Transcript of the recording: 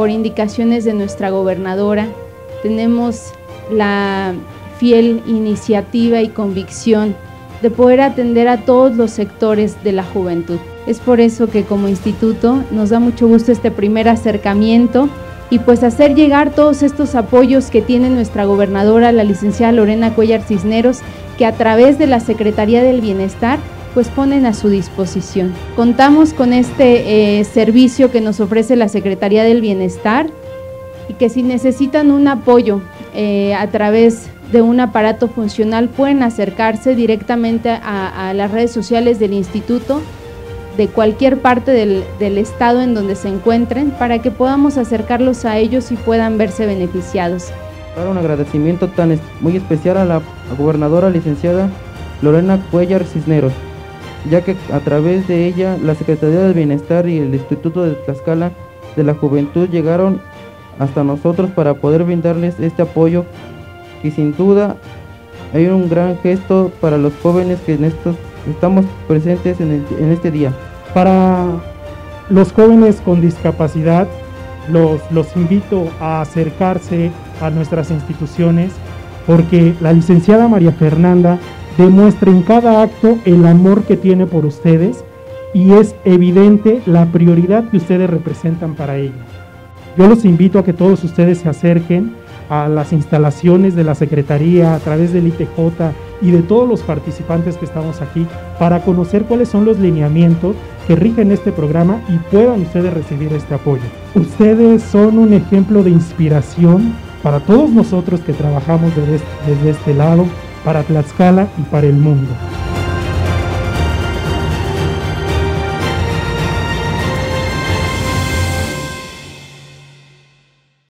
por indicaciones de nuestra gobernadora, tenemos la fiel iniciativa y convicción de poder atender a todos los sectores de la juventud. Es por eso que como instituto nos da mucho gusto este primer acercamiento y pues hacer llegar todos estos apoyos que tiene nuestra gobernadora, la licenciada Lorena Cuellar Cisneros, que a través de la Secretaría del Bienestar pues ponen a su disposición. Contamos con este eh, servicio que nos ofrece la Secretaría del Bienestar y que si necesitan un apoyo eh, a través de un aparato funcional pueden acercarse directamente a, las redes sociales del instituto de cualquier parte del, del, estado en donde se encuentren para que podamos acercarlos a ellos y puedan verse beneficiados. Un agradecimiento tan muy especial a la gobernadora licenciada Lorena Cuellar Cisneros, ya que a través de ella la Secretaría del Bienestar y el Instituto de Tlaxcala de la Juventud llegaron hasta nosotros para poder brindarles este apoyo y sin duda hay un gran gesto para los jóvenes que en estos estamos presentes en, en este día. Para los jóvenes con discapacidad, los, los invito a acercarse a nuestras instituciones porque la licenciada María Fernanda demuestra en cada acto el amor que tiene por ustedes y es evidente la prioridad que ustedes representan para ella. Yo los invito a que todos ustedes se acerquen a las instalaciones de la Secretaría a través del ITJ y de todos los participantes que estamos aquí para conocer cuáles son los lineamientos que rigen este programa y puedan ustedes recibir este apoyo. Ustedes son un ejemplo de inspiración para todos nosotros que trabajamos desde este, desde este lado, para Tlaxcala y para el mundo.